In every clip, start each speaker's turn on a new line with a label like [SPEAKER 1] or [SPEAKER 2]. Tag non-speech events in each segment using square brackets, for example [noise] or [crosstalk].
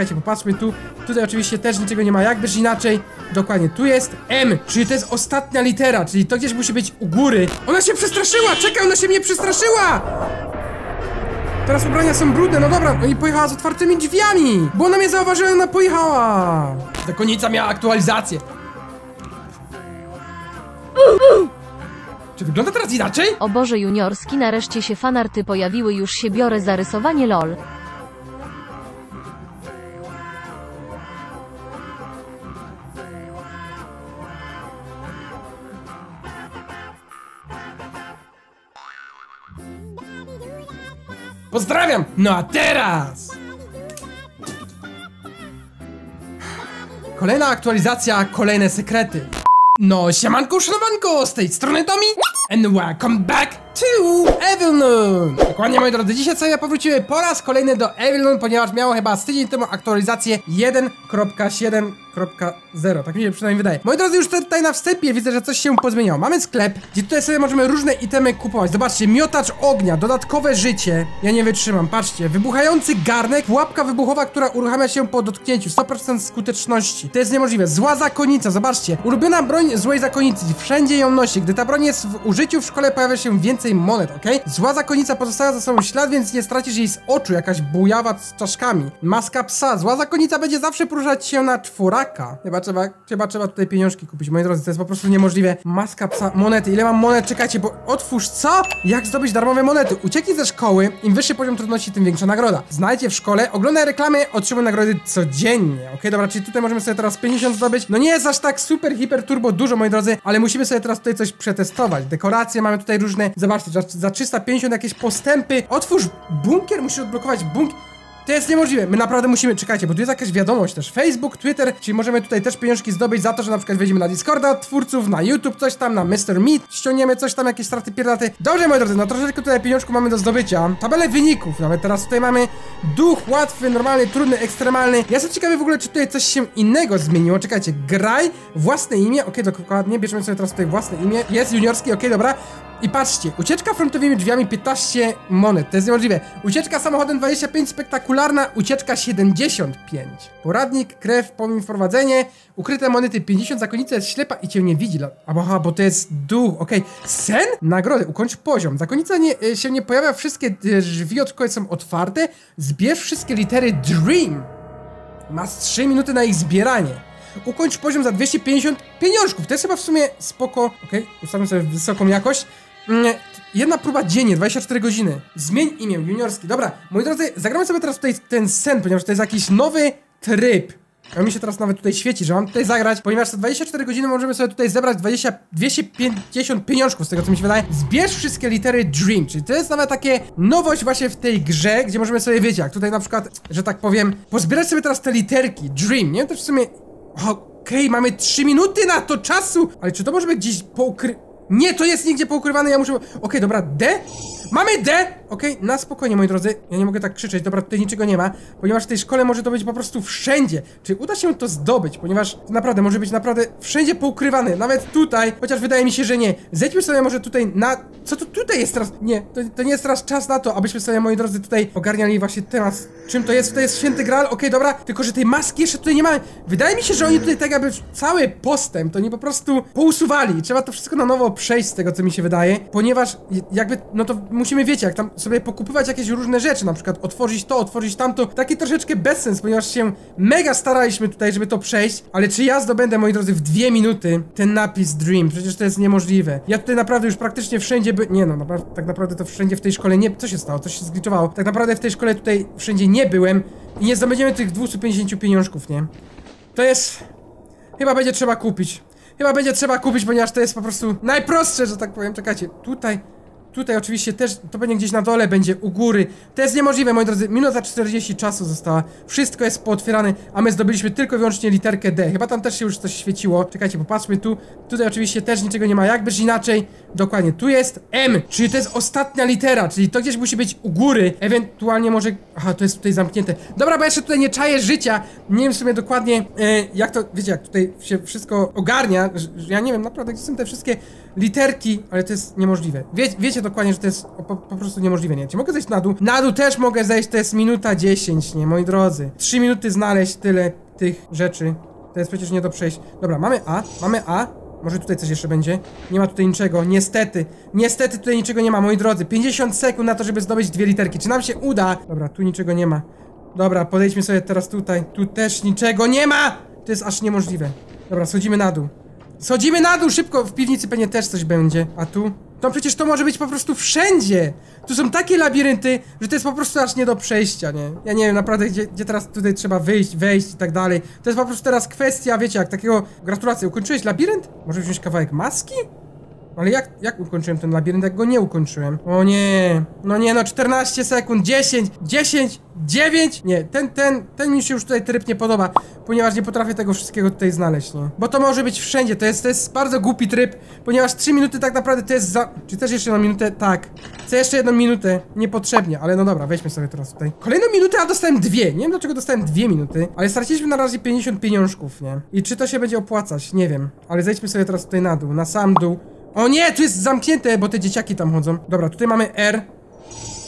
[SPEAKER 1] czekajcie, popatrzmy tu. Tutaj oczywiście też niczego nie ma, jakbyż inaczej. Dokładnie, tu jest M, czyli to jest ostatnia litera, czyli to gdzieś musi być u góry. Ona się przestraszyła, czekaj, ona się mnie przestraszyła! Teraz ubrania są brudne, no dobra, no i pojechała z otwartymi drzwiami, bo ona mnie zauważyła, ona pojechała. Zakonnica miała aktualizację. Czy wygląda teraz inaczej?
[SPEAKER 2] O Boże juniorski, nareszcie się fanarty pojawiły, już się biorę za rysowanie lol.
[SPEAKER 1] Pozdrawiam! No a teraz! Kolejna aktualizacja, kolejne sekrety. No, siemanko, szanowanko, z tej strony Tomi and welcome back to Evilnoon! Dokładnie, moi drodzy, dzisiaj sobie powróciły po raz kolejny do Evilnoon, ponieważ miało chyba z tydzień temu aktualizację 1.7.0, tak mi się przynajmniej wydaje. Moi drodzy, już tutaj na wstępie widzę, że coś się pozmieniało. Mamy sklep, gdzie tutaj sobie możemy różne itemy kupować. Zobaczcie, miotacz ognia, dodatkowe życie. Ja nie wytrzymam, patrzcie. Wybuchający garnek, pułapka wybuchowa, która uruchamia się po dotknięciu. 100% skuteczności. To jest niemożliwe. Zła zakonnica, zobaczcie. Ulubiona broń złej zakonicy. Wszędzie ją nosi. Gdy ta broń jest w użyciu, w szkole pojawia się więcej monet, ok? Zła zakonnica pozostawia za sobą ślad, więc nie stracisz jej z oczu. Jakaś bujawa z czaszkami. Maska psa. Zła zakonnica będzie zawsze poruszać się na czworaka. Chyba trzeba, chyba trzeba tutaj pieniążki kupić. Moi drodzy, to jest po prostu niemożliwe. Maska psa. Monety. Ile mam monet? Czekajcie, bo otwórz co? Jak zdobyć darmowe monety? Ucieknij ze szkoły. Im wyższy poziom trudności, tym większa nagroda. Znajdźcie w szkole, oglądaj reklamy, otrzymuj nagrody codziennie. Ok, dobra, czyli tutaj możemy sobie teraz 50 zdobyć. No nie jest aż tak super, hiper, turbo dużo, moi drodzy, ale musimy sobie teraz tutaj coś przetestować. Dekoracje mamy tutaj różne. Zobaczcie, za, za 350 jakieś postępy. Otwórz bunkier, musisz odblokować bunkier. To jest niemożliwe. My naprawdę musimy, czekajcie, bo tu jest jakaś wiadomość też. Facebook, Twitter, czyli możemy tutaj też pieniążki zdobyć za to, że na przykład wejdziemy na Discorda twórców, na YouTube coś tam, na Mr. Meat, ściągniemy coś tam, jakieś straty pierdaty. Dobrze, moi drodzy, no troszeczkę tutaj pieniążku mamy do zdobycia. Tabelę wyników, nawet teraz tutaj mamy duch łatwy, normalny, trudny, ekstremalny. Ja jestem ciekawy w ogóle, czy tutaj coś się innego zmieniło. Czekajcie, graj, własne imię, okej, dokładnie, bierzemy sobie teraz tutaj własne imię. Jest juniorski, okej, dobra. I patrzcie, ucieczka frontowymi drzwiami 15 monet, to jest niemożliwe. Ucieczka samochodem 25, spektakularna, ucieczka 75. Poradnik, krew, pomim wprowadzenie, ukryte monety 50, zakonnica jest ślepa i cię nie widzi. Aha, bo to jest duch, okej. Sen? Nagrody, ukończ poziom. Zakonnica nie, e, się nie pojawia, wszystkie e, drzwi od kogoś są otwarte. Zbierz wszystkie litery DREAM. Masz 3 minuty na ich zbieranie. Ukończ poziom za 250 pieniążków. To jest chyba w sumie spoko. Okej, ustawmy sobie wysoką jakość. Mm, Jedna próba dziennie, 24 godziny. Zmień imię, juniorski. Dobra, moi drodzy, zagramy sobie teraz tutaj ten sen, ponieważ to jest jakiś nowy tryb. A mi się teraz nawet tutaj świeci, że mam tutaj zagrać, ponieważ za 24 godziny możemy sobie tutaj zebrać 20, 250 pieniążków, z tego co mi się wydaje. Zbierz wszystkie litery Dream, czyli to jest nawet takie nowość właśnie w tej grze, gdzie możemy sobie, wiecie, jak tutaj na przykład, że tak powiem, pozbierać sobie teraz te literki Dream, nie? To w sumie... Okej, mamy 3 minuty na to czasu! Ale czy to może być gdzieś poukry... Nie, to jest nigdzie poukrywane, ja muszę... Okej, dobra, D? Mamy D! Okej, na spokojnie, moi drodzy. Ja nie mogę tak krzyczeć, dobra, tutaj niczego nie ma, ponieważ w tej szkole może to być po prostu wszędzie. Czy uda się to zdobyć, ponieważ naprawdę może być naprawdę wszędzie poukrywane, nawet tutaj, chociaż wydaje mi się, że nie. Zejdźmy sobie może tutaj na... Co to tutaj jest teraz? Nie, to, to nie jest teraz czas na to, abyśmy sobie, moi drodzy, tutaj ogarniali właśnie temat. Czym to jest? To jest święty graal, okej, dobra, tylko że tej maski jeszcze tutaj nie mamy. Wydaje mi się, że oni tutaj tak jakby cały postęp, to nie po prostu pousuwali. Trzeba to wszystko na nowo przejść z tego, co mi się wydaje, ponieważ jakby, no to musimy, wiecie, jak tam sobie pokupywać jakieś różne rzeczy, na przykład otworzyć to, otworzyć tamto, taki troszeczkę bezsens, ponieważ się mega staraliśmy tutaj, żeby to przejść, ale czy ja zdobędę, moi drodzy, w dwie minuty ten napis Dream? Przecież to jest niemożliwe. Ja tutaj naprawdę już praktycznie wszędzie by... Nie no, tak naprawdę to wszędzie w tej szkole nie... Co się stało? Coś się zgliczowało. Tak naprawdę w tej szkole tutaj wszędzie nie byłem i nie zdobędziemy tych 250 pieniążków, nie? To jest... Chyba będzie trzeba kupić. Chyba będzie trzeba kupić, ponieważ to jest po prostu najprostsze, że tak powiem. Czekajcie, tutaj, tutaj oczywiście też, to będzie gdzieś na dole, będzie u góry. To jest niemożliwe, moi drodzy. Minuta 40 czasu została. Wszystko jest pootwierane, a my zdobyliśmy tylko i wyłącznie literkę D. Chyba tam też się już coś świeciło. Czekajcie, popatrzmy tu. Tutaj oczywiście też niczego nie ma, jakbyż inaczej. Dokładnie, tu jest M, czyli to jest ostatnia litera, czyli to gdzieś musi być u góry. Ewentualnie może... Aha, to jest tutaj zamknięte. Dobra, bo jeszcze tutaj nie czaję życia. Nie wiem w sumie dokładnie, e, jak to, wiecie, jak tutaj się wszystko ogarnia. Ja nie wiem naprawdę, gdzie są te wszystkie literki, ale to jest niemożliwe. Wie, wiecie się dokładnie, że to jest po, po prostu niemożliwe, nie? Czy mogę zejść na dół? Na dół też mogę zejść, to jest minuta 10, nie, moi drodzy. 3 minuty znaleźć tyle tych rzeczy. To jest przecież nie do przejść. Dobra, mamy A, mamy A. Może tutaj coś jeszcze będzie? Nie ma tutaj niczego, niestety. Niestety tutaj niczego nie ma, moi drodzy. 50 sekund na to, żeby zdobyć dwie literki. Czy nam się uda? Dobra, tu niczego nie ma. Dobra, podejdźmy sobie teraz tutaj. Tu też niczego nie ma! To jest aż niemożliwe. Dobra, schodzimy na dół. Schodzimy na dół, szybko! W piwnicy pewnie też coś będzie. A tu? To przecież to może być po prostu wszędzie! Tu są takie labirynty, że to jest po prostu aż nie do przejścia, nie? Ja nie wiem naprawdę, gdzie, gdzie teraz tutaj trzeba wyjść, wejść i tak dalej. To jest po prostu teraz kwestia, wiecie, jak takiego... Gratulacje, ukończyłeś labirynt? Może wziąć kawałek maski? Ale jak, jak ukończyłem ten labirynt, jak go nie ukończyłem? O nie, no nie no, 14 sekund, 10, 10, 9, nie, ten, ten, ten mi się już tutaj tryb nie podoba, ponieważ nie potrafię tego wszystkiego tutaj znaleźć, nie? Bo to może być wszędzie, to jest, to jest bardzo głupi tryb, ponieważ 3 minuty tak naprawdę to jest za... Czy też jeszcze jedną minutę? Tak. Chcę jeszcze jedną minutę, niepotrzebnie, ale no dobra, weźmy sobie teraz tutaj. Kolejną minutę, a dostałem dwie, nie wiem dlaczego dostałem dwie minuty, ale straciliśmy na razie 50 pieniążków, nie? I czy to się będzie opłacać? Nie wiem, ale zejdźmy sobie teraz tutaj na dół, na sam dół. O nie, tu jest zamknięte, bo te dzieciaki tam chodzą. Dobra, tutaj mamy R.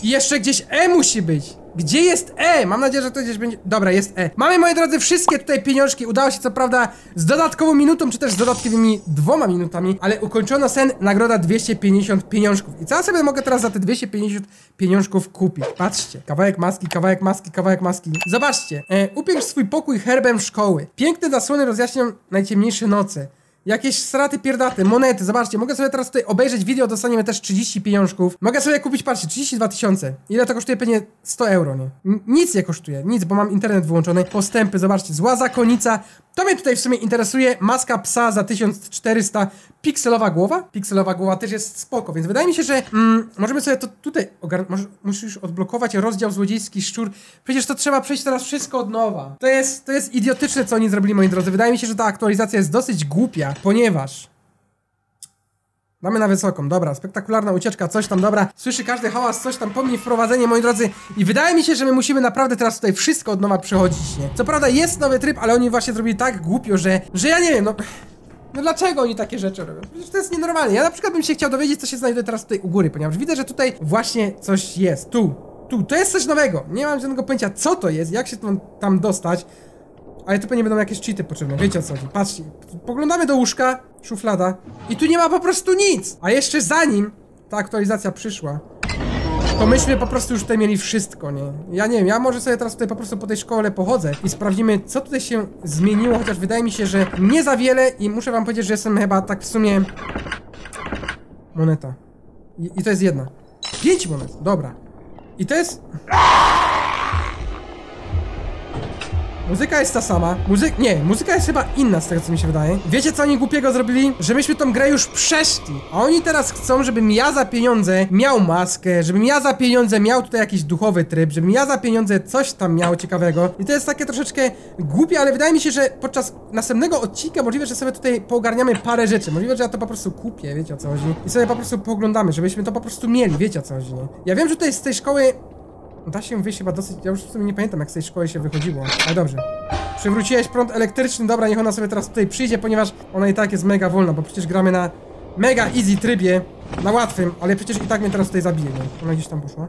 [SPEAKER 1] I jeszcze gdzieś E musi być. Gdzie jest E? Mam nadzieję, że to gdzieś będzie... Dobra, jest E. Mamy, moi drodzy, wszystkie tutaj pieniążki. Udało się, co prawda, z dodatkową minutą, czy też z dodatkowymi dwoma minutami, ale ukończono sen, nagroda 250 pieniążków. I co ja sobie mogę teraz za te 250 pieniążków kupić? Patrzcie. Kawałek maski, kawałek maski, kawałek maski. Zobaczcie. E, upiększ swój pokój herbem szkoły. Piękne zasłony rozjaśnią najciemniejsze noce. Jakieś straty pierdaty, monety, zobaczcie, mogę sobie teraz tutaj obejrzeć video, dostaniemy też 30 pieniążków. Mogę sobie kupić, patrzcie, 32 tysiące. Ile to kosztuje? Pewnie 100 euro, nie? N nic nie kosztuje, nic, bo mam internet wyłączony. Postępy, zobaczcie, zła zakonnica. To mnie tutaj w sumie interesuje. Maska psa za 1400. Pikselowa głowa? Pikselowa głowa też jest spoko, więc wydaje mi się, że mm, możemy sobie to tutaj ogarnąć. Musisz odblokować rozdział złodziejski szczur. Przecież to trzeba przejść teraz wszystko od nowa. To jest, to jest idiotyczne, co oni zrobili, moi drodzy. Wydaje mi się, że ta aktualizacja jest dosyć głupia, ponieważ Damy na wysoką, dobra, spektakularna ucieczka, coś tam, dobra. Słyszy każdy hałas, coś tam, pomni wprowadzenie, moi drodzy. I wydaje mi się, że my musimy naprawdę teraz tutaj wszystko od nowa przechodzić, nie? Co prawda jest nowy tryb, ale oni właśnie zrobili tak głupio, że, że ja nie wiem, no... No dlaczego oni takie rzeczy robią? Przecież to jest nienormalne. Ja na przykład bym się chciał dowiedzieć, co się znajduje teraz tutaj u góry, ponieważ widzę, że tutaj właśnie coś jest. Tu, tu, to jest coś nowego. Nie mam żadnego pojęcia, co to jest, jak się tam, tam dostać. Ale tu pewnie będą jakieś cheaty potrzebne, wiecie o co chodzi. Patrzcie, poglądamy do łóżka, szuflada i tu nie ma po prostu nic. A jeszcze zanim ta aktualizacja przyszła, to myśmy po prostu już tutaj mieli wszystko, nie? Ja nie wiem, ja może sobie teraz tutaj po prostu po tej szkole pochodzę i sprawdzimy, co tutaj się zmieniło, chociaż wydaje mi się, że nie za wiele i muszę wam powiedzieć, że jestem chyba tak w sumie... Moneta. I, i to jest jedna. Pięć monet, dobra. I to jest... Muzyka jest ta sama. Muzyk... Nie, muzyka jest chyba inna z tego, co mi się wydaje. Wiecie, co oni głupiego zrobili? Że myśmy tą grę już przeszli. A oni teraz chcą, żebym ja za pieniądze miał maskę, żebym ja za pieniądze miał tutaj jakiś duchowy tryb, żebym ja za pieniądze coś tam miał ciekawego. I to jest takie troszeczkę głupie, ale wydaje mi się, że podczas następnego odcinka możliwe, że sobie tutaj poogarniamy parę rzeczy. Możliwe, że ja to po prostu kupię, wiecie o co chodzi. I sobie po prostu poglądamy, żebyśmy to po prostu mieli, wiecie o co chodzi, nie? Ja wiem, że tutaj z tej szkoły Da się wyjść chyba dosyć... Ja już w sumie nie pamiętam jak z tej szkoły się wychodziło. Ale dobrze. Przywróciłeś prąd elektryczny, dobra, niech ona sobie teraz tutaj przyjdzie, ponieważ ona i tak jest mega wolna, bo przecież gramy na mega easy trybie, na łatwym, ale przecież i tak mnie teraz tutaj zabije, nie? Ona gdzieś tam poszła.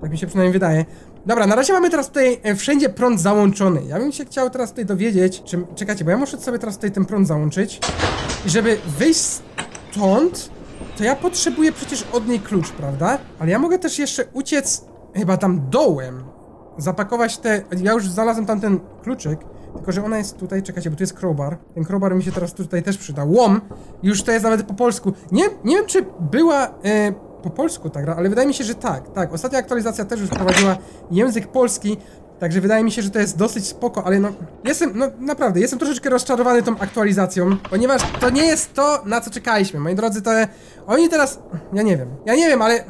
[SPEAKER 1] Tak mi się przynajmniej wydaje. Dobra, na razie mamy teraz tutaj e, wszędzie prąd załączony. Ja bym się chciał teraz tutaj dowiedzieć, czy... Czekajcie, bo ja muszę sobie teraz tutaj ten prąd załączyć. I żeby wyjść stąd, to ja potrzebuję przecież od niej klucz, prawda? Ale ja mogę też jeszcze uciec chyba tam dołem. Zapakować te... Ja już znalazłem tam ten kluczyk. Tylko, że ona jest tutaj, czekajcie, bo tu jest crowbar. Ten crowbar mi się teraz tutaj też przyda. Łom! Już to jest nawet po polsku. Nie, nie wiem, czy była e, po polsku ta gra, ale wydaje mi się, że tak. Tak, ostatnia aktualizacja też już wprowadziła język polski. Także wydaje mi się, że to jest dosyć spoko, ale no jestem, no naprawdę, jestem troszeczkę rozczarowany tą aktualizacją, ponieważ to nie jest to, na co czekaliśmy. Moi drodzy, to oni teraz, ja nie wiem, ja nie wiem, ale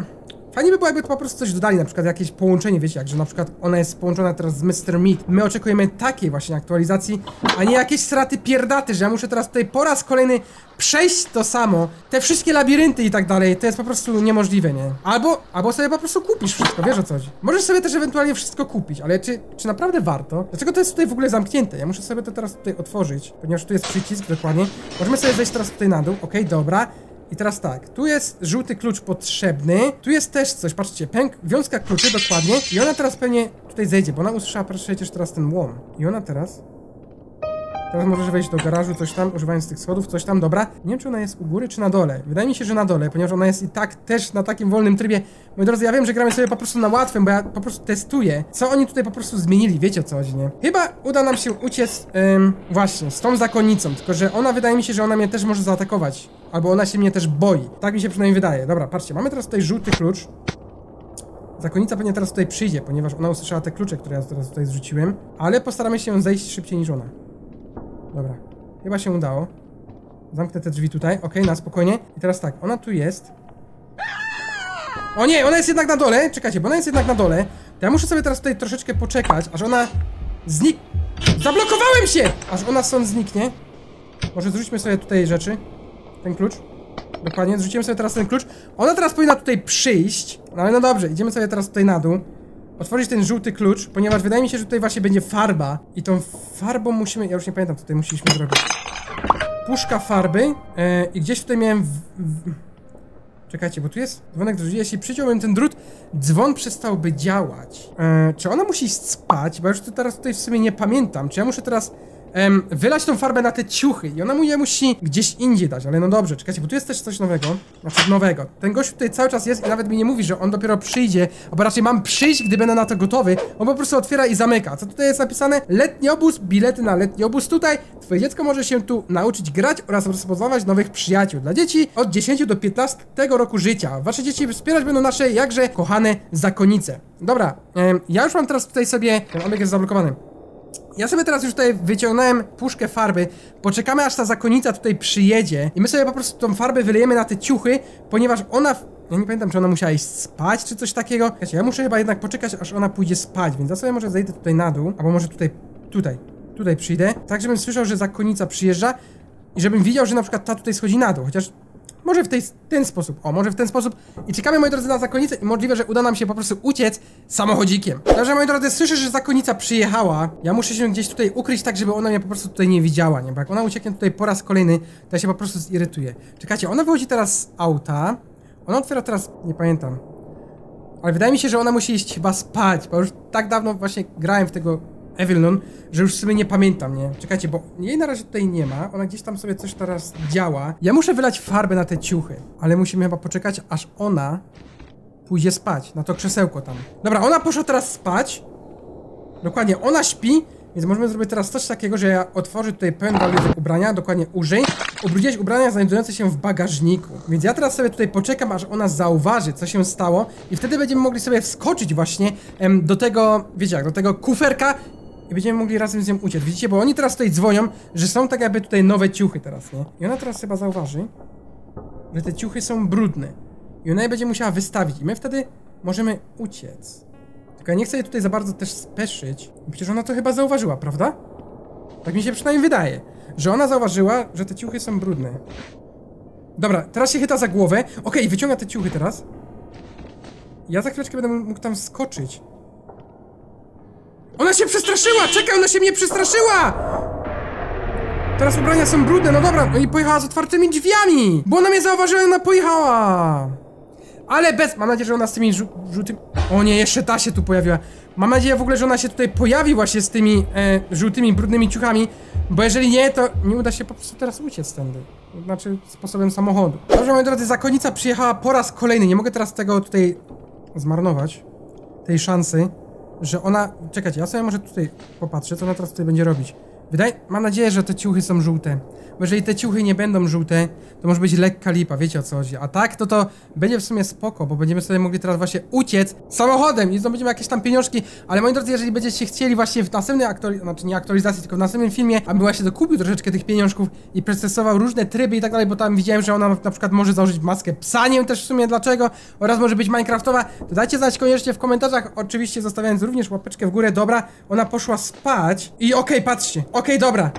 [SPEAKER 1] Fajnie by było, jakby po prostu coś dodali, na przykład jakieś połączenie, wiecie, jak, że na przykład ona jest połączona teraz z Mr. Meat. My oczekujemy takiej właśnie aktualizacji, a nie jakieś straty pierdaty, że ja muszę teraz tutaj po raz kolejny przejść to samo, te wszystkie labirynty i tak dalej, to jest po prostu niemożliwe, nie? Albo, albo sobie po prostu kupisz wszystko, wiesz o co chodzi. Możesz sobie też ewentualnie wszystko kupić, ale czy, czy naprawdę warto? Dlaczego to jest tutaj w ogóle zamknięte? Ja muszę sobie to teraz tutaj otworzyć, ponieważ tu jest przycisk dokładnie. Możemy sobie zejść teraz tutaj na dół, okej, okay, dobra. I teraz tak, tu jest żółty klucz potrzebny, tu jest też coś, patrzcie, pęk, wiązka kluczy dokładnie i ona teraz pewnie tutaj zejdzie, bo ona usłyszała przecież teraz ten łom. I ona teraz... Teraz możesz wejść do garażu, coś tam, używając tych schodów, coś tam, dobra. Nie wiem, czy ona jest u góry, czy na dole. Wydaje mi się, że na dole, ponieważ ona jest i tak też na takim wolnym trybie. Moi drodzy, ja wiem, że gramy sobie po prostu na łatwym, bo ja po prostu testuję, co oni tutaj po prostu zmienili, wiecie o co chodzi, nie? Chyba uda nam się uciec, ym, właśnie, z tą zakonnicą, tylko że ona, wydaje mi się, że ona mnie też może zaatakować. Albo ona się mnie też boi. Tak mi się przynajmniej wydaje. Dobra, patrzcie, mamy teraz tutaj żółty klucz. Zakonnica pewnie teraz tutaj przyjdzie, ponieważ ona usłyszała te klucze, które ja teraz tutaj zrzuciłem. Ale postaramy się zejść szybciej niż ona. Dobra, chyba się udało. Zamknę te drzwi tutaj, ok, na spokojnie. I teraz tak, ona tu jest. O nie, ona jest jednak na dole. Czekajcie, bo ona jest jednak na dole. To ja muszę sobie teraz tutaj troszeczkę poczekać, aż ona znik... Zablokowałem się! Aż ona stąd zniknie. Może zrzućmy sobie tutaj rzeczy. Ten klucz. Dokładnie, zrzuciłem sobie teraz ten klucz. Ona teraz powinna tutaj przyjść. No ale no dobrze, idziemy sobie teraz tutaj na dół. Otworzyć ten żółty klucz, ponieważ wydaje mi się, że tutaj właśnie będzie farba. I tą farbą musimy... Ja już nie pamiętam, co tutaj musieliśmy zrobić. Puszka farby. E, I gdzieś tutaj miałem... W, w... Czekajcie, bo tu jest dzwonek do drzwi. Jeśli przyciąłbym ten drut, dzwon przestałby działać. E, czy ona musi spać? Bo już tu teraz tutaj w sumie nie pamiętam. Czy ja muszę teraz em, wylać tą farbę na te ciuchy i ona mu je musi gdzieś indziej dać, ale no dobrze, czekajcie, bo tu jest też coś nowego, znaczy nowego. Ten gość tutaj cały czas jest i nawet mi nie mówi, że on dopiero przyjdzie, albo raczej mam przyjść, gdy będę na to gotowy, on po prostu otwiera i zamyka. Co tutaj jest napisane? Letni obóz, bilety na letni obóz tutaj. Twoje dziecko może się tu nauczyć grać oraz rozpoznawać nowych przyjaciół. Dla dzieci od 10 do 15 roku życia. Wasze dzieci wspierać będą nasze jakże kochane zakonice. Dobra, em, ja już mam teraz tutaj sobie... Ten obieg jest zablokowany. Ja sobie teraz już tutaj wyciągnąłem puszkę farby, poczekamy aż ta zakonnica tutaj przyjedzie i my sobie po prostu tą farbę wylejemy na te ciuchy, ponieważ ona... Ja nie pamiętam, czy ona musiała iść spać, czy coś takiego. Wiecie, ja muszę chyba jednak poczekać, aż ona pójdzie spać, więc ja sobie może zejdę tutaj na dół, albo może tutaj, tutaj, tutaj przyjdę, tak żebym słyszał, że zakonnica przyjeżdża i żebym widział, że na przykład ta tutaj schodzi na dół, chociaż może w tej, ten sposób, o, może w ten sposób. I czekamy, moi drodzy, na zakonnicę i możliwe, że uda nam się po prostu uciec samochodzikiem. Dobrze, moi drodzy, słyszę, że zakonnica przyjechała. Ja muszę się gdzieś tutaj ukryć tak, żeby ona mnie po prostu tutaj nie widziała, nie? Bo jak ona ucieknie tutaj po raz kolejny, to ja się po prostu zirytuję. Czekajcie, ona wychodzi teraz z auta. Ona otwiera teraz, nie pamiętam. Ale wydaje mi się, że ona musi iść chyba spać, bo już tak dawno właśnie grałem w tego Evelyn, że już w sumie nie pamiętam, nie? Czekajcie, bo jej na razie tutaj nie ma, ona gdzieś tam sobie coś teraz działa. Ja muszę wylać farbę na te ciuchy, ale musimy chyba poczekać, aż ona pójdzie spać, na to krzesełko tam. Dobra, ona poszła teraz spać. Dokładnie, ona śpi, więc możemy zrobić teraz coś takiego, że ja otworzę tutaj pełen walizek ubrania, dokładnie użyj, ubrudzić ubrania znajdujące się w bagażniku. Więc ja teraz sobie tutaj poczekam, aż ona zauważy, co się stało i wtedy będziemy mogli sobie wskoczyć właśnie em, do tego, wiecie jak, do tego kuferka i będziemy mogli razem z nią uciec. Widzicie, bo oni teraz tutaj dzwonią, że są tak jakby tutaj nowe ciuchy teraz, nie? I ona teraz chyba zauważy, że te ciuchy są brudne. I ona je będzie musiała wystawić i my wtedy możemy uciec. Tylko ja nie chcę jej tutaj za bardzo też speszyć. Przecież ona to chyba zauważyła, prawda? Tak mi się przynajmniej wydaje, że ona zauważyła, że te ciuchy są brudne. Dobra, teraz się chyta za głowę. Okej, wyciąga te ciuchy teraz. Ja za chwileczkę będę mógł tam skoczyć. Ona się przestraszyła! Czekaj, ona się mnie przestraszyła! Teraz ubrania są brudne, no dobra, no i pojechała z otwartymi drzwiami! Bo ona mnie zauważyła i ona pojechała! Ale bez... Mam nadzieję, że ona z tymi żółtymi... O nie, jeszcze ta się tu pojawiła. Mam nadzieję w ogóle, że ona się tutaj pojawi właśnie z tymi e, żółtymi, brudnymi ciuchami. Bo jeżeli nie, to nie uda się po prostu teraz uciec tędy. Znaczy, sposobem samochodu. Dobrze, moi drodzy, zakonnica przyjechała po raz kolejny. Nie mogę teraz tego tutaj zmarnować. Tej szansy, że ona... Czekajcie, ja sobie może tutaj popatrzę, co ona teraz tutaj będzie robić. Wydaje... Mam nadzieję, że te ciuchy są żółte. Bo jeżeli te ciuchy nie będą żółte, to może być lekka lipa, wiecie o co chodzi. A tak, to to będzie w sumie spoko, bo będziemy sobie mogli teraz właśnie uciec samochodem i zdobędziemy jakieś tam pieniążki. Ale moi drodzy, jeżeli będziecie chcieli właśnie w następnej aktualizacji, znaczy nie aktualizacji, tylko w następnym filmie, aby właśnie dokupił troszeczkę tych pieniążków i przetestował różne tryby i tak dalej, bo tam widziałem, że ona na przykład może założyć maskę psaniem też w sumie dlaczego oraz może być minecraftowa, to dajcie znać koniecznie w komentarzach, oczywiście zostawiając również łapeczkę w górę, dobra, ona poszła spać i okej, patrzcie, okej, dobra,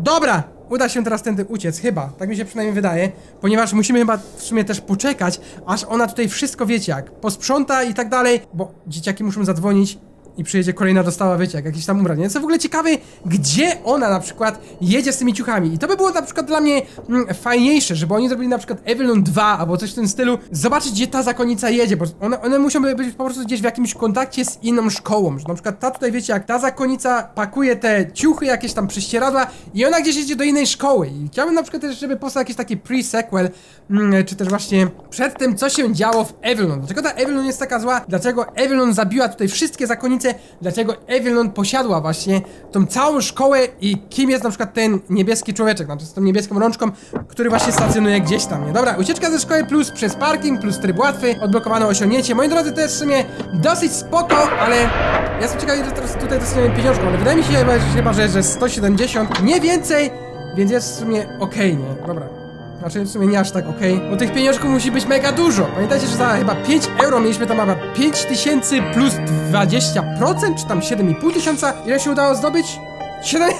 [SPEAKER 1] dobra, uda się teraz tędy uciec, chyba, tak mi się przynajmniej wydaje, ponieważ musimy chyba w sumie też poczekać, aż ona tutaj wszystko, wiecie jak, posprząta i tak dalej, bo dzieciaki muszą zadzwonić i przyjedzie kolejna dostawa, wiecie, jak jakiś tam ubranie. To w ogóle ciekawe, gdzie ona na przykład jedzie z tymi ciuchami. I to by było na przykład dla mnie mm, fajniejsze, żeby oni zrobili na przykład Evelyn 2 albo coś w tym stylu. Zobaczyć, gdzie ta zakonnica jedzie, bo one, one muszą być po prostu gdzieś w jakimś kontakcie z inną szkołą. Że na przykład ta tutaj, wiecie, jak ta zakonnica pakuje te ciuchy, jakieś tam prześcieradła i ona gdzieś jedzie do innej szkoły. I chciałbym na przykład też, żeby powstał jakiś taki pre-sequel, mm, czy też właśnie przed tym, co się działo w Evelyn. Dlaczego ta Evelyn jest taka zła? Dlaczego Evelyn zabiła tutaj wszystkie zakonnice? Dlaczego Evelyn posiadła właśnie tą całą szkołę i kim jest na przykład ten niebieski człowieczek, znaczy z tą niebieską rączką, który właśnie stacjonuje gdzieś tam, nie? Dobra, ucieczka ze szkoły plus przez parking, plus tryb łatwy, odblokowano osiągnięcie. Moi drodzy, to jest w sumie dosyć spoko, ale ja jestem ciekawy, ile teraz tutaj dostaniemy pieniążków, ale wydaje mi się chyba, że, że, że 170, nie więcej, więc jest w sumie okej, nie? Dobra. Znaczy w sumie nie aż tak okej, bo tych pieniążków musi być mega dużo. Pamiętajcie, że za chyba 5 euro mieliśmy tam chyba 5 tysięcy plus 20%, czy tam 7,5 tysiąca. Ile się udało zdobyć? 7... [laughs]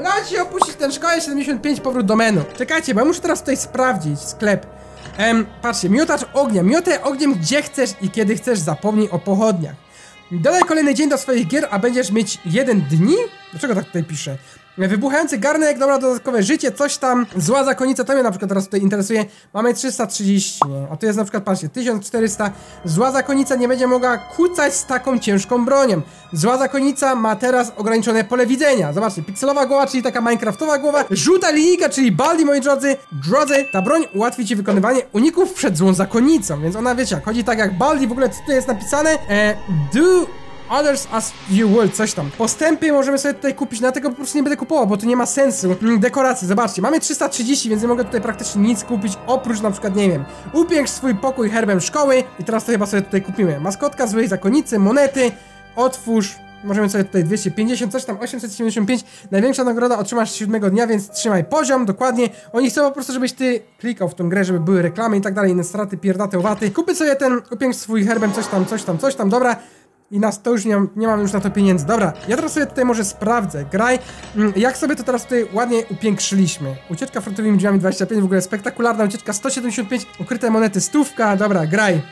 [SPEAKER 1] Udało się opuścić tę szkołę 75 powrót do menu. Czekajcie, bo ja muszę teraz tutaj sprawdzić sklep. Em, patrzcie, miotacz ognia. Miotę ogniem gdzie chcesz i kiedy chcesz, zapomnij o pochodniach. Dodaj kolejny dzień do swoich gier, a będziesz mieć jeden dni? Dlaczego tak tutaj piszę? Wybuchający garnek, dobra, dodatkowe życie, coś tam. Zła zakonnica, to mnie na przykład teraz tutaj interesuje. Mamy 330, nie? A tu jest na przykład, patrzcie, 1400. Zła zakonnica nie będzie mogła kucać z taką ciężką bronią. Zła zakonnica ma teraz ograniczone pole widzenia. Zobaczcie, pikselowa głowa, czyli taka minecraftowa głowa. Żółta linijka, czyli baldi, moi drodzy. Drodzy, ta broń ułatwi ci wykonywanie uników przed złą zakonnicą. Więc ona, wiecie, chodzi tak jak baldi, w ogóle co tutaj jest napisane? E, do Others as you will, coś tam. Postępy możemy sobie tutaj kupić, na tego po prostu nie będę kupował, bo to nie ma sensu. Mm, dekoracje, zobaczcie, mamy 330, więc nie mogę tutaj praktycznie nic kupić, oprócz na przykład, nie wiem, upiększ swój pokój herbem szkoły i teraz to chyba sobie tutaj kupimy. Maskotka złej zakonicy, monety, otwórz, Możemy sobie tutaj 250, coś tam, 875. Największa nagroda otrzymasz siódmego dnia, więc trzymaj poziom, dokładnie. Oni chcą po prostu, żebyś ty klikał w tą grę, żeby były reklamy i tak dalej, inne straty, pierdate, owaty. Kupię sobie ten, upiększ swój herbem, coś tam, coś tam, coś tam, dobra i nas to już nie mam, nie mam już na to pieniędzy. Dobra, ja teraz sobie tutaj może sprawdzę. Graj, mm, jak sobie to teraz tutaj ładnie upiększyliśmy. Ucieczka frontowymi drzwiami 25, w ogóle spektakularna ucieczka 175, ukryte monety stówka, dobra, graj.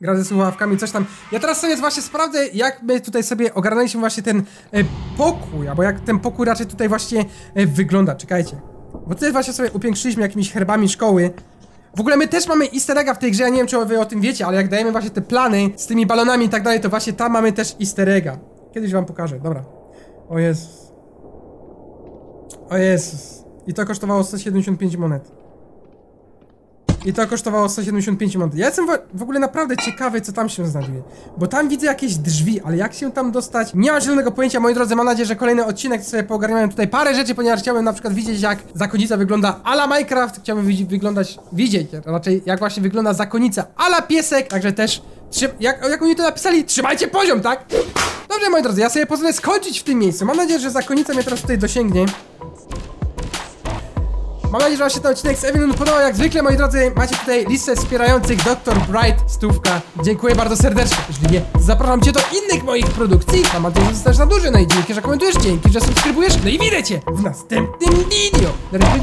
[SPEAKER 1] Gra ze słuchawkami, coś tam. Ja teraz sobie właśnie sprawdzę, jak my tutaj sobie ogarnęliśmy właśnie ten e, pokój, albo jak ten pokój raczej tutaj właśnie e, wygląda. Czekajcie. Bo tutaj właśnie sobie upiększyliśmy jakimiś herbami szkoły. W ogóle my też mamy easter egga w tej grze, ja nie wiem czy wy o tym wiecie, ale jak dajemy właśnie te plany z tymi balonami i tak dalej, to właśnie tam mamy też easter egga. Kiedyś wam pokażę, dobra. O Jezus. O Jezus. I to kosztowało 175 monet. I to kosztowało 175 monet. Ja jestem w ogóle naprawdę ciekawy, co tam się znajduje. Bo tam widzę jakieś drzwi, ale jak się tam dostać? Nie mam zielonego pojęcia, moi drodzy. Mam nadzieję, że kolejny odcinek sobie poogarniałem tutaj parę rzeczy, ponieważ chciałbym na przykład widzieć, jak zakonnica wygląda ala Minecraft. Chciałbym wyglądać, widzieć raczej, jak właśnie wygląda zakonnica ala piesek. Także też, jak, jak oni to napisali, trzymajcie poziom, tak? Dobrze, moi drodzy, ja sobie pozwolę skończyć w tym miejscu. Mam nadzieję, że zakonnica mnie teraz tutaj dosięgnie. Mam nadzieję, że Wam się ten odcinek z Evelyn podobał. Jak zwykle, moi drodzy, macie tutaj listę wspierających Dr. Bright stówka. Dziękuję bardzo serdecznie. Jeżeli nie, zapraszam Cię do innych moich produkcji. Mam nadzieję, że zostaniesz na duży. No i dzięki, że komentujesz, dzięki, że subskrybujesz. No i widzę Cię w następnym video. Na razie,